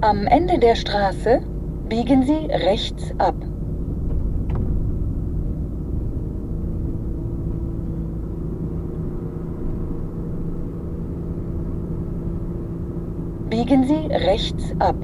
Am Ende der Straße biegen Sie rechts ab. Biegen Sie rechts ab.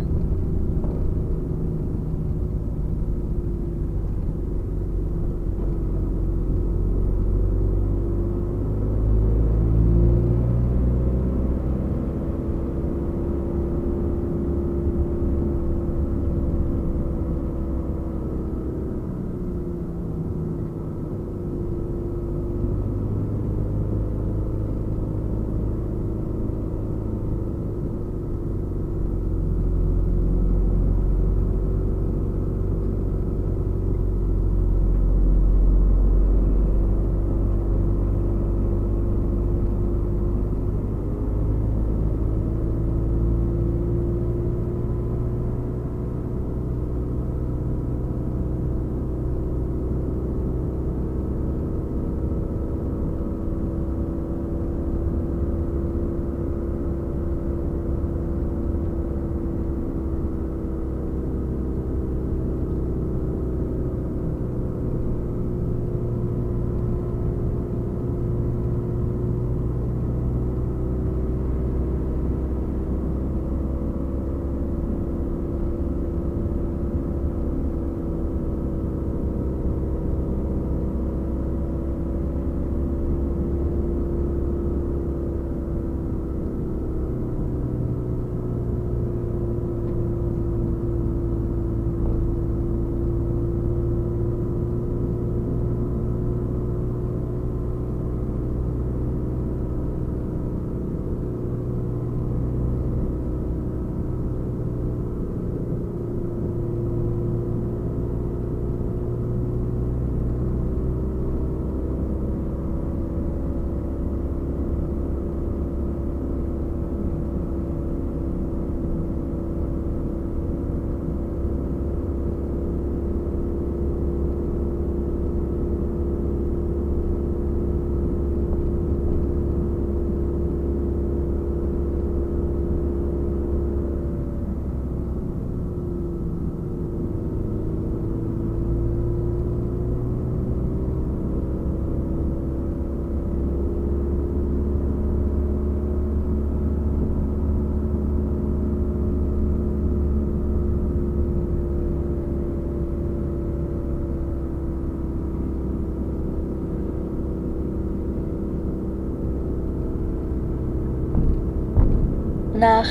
Nach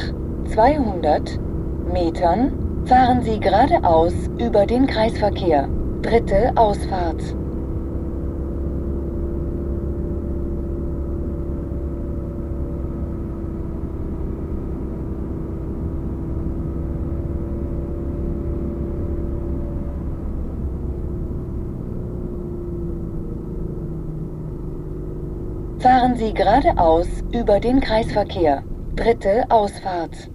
200 Metern fahren Sie geradeaus über den Kreisverkehr. Dritte Ausfahrt. Fahren Sie geradeaus über den Kreisverkehr. Dritte Ausfahrt.